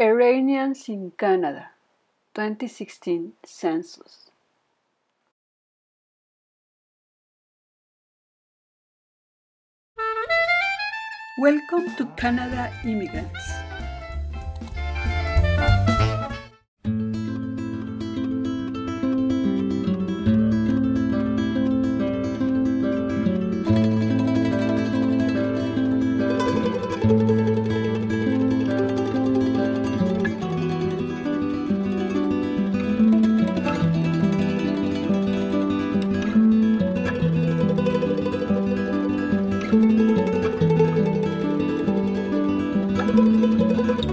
Iranians in Canada 2016 Census Welcome to Canada Immigrants. Thank you.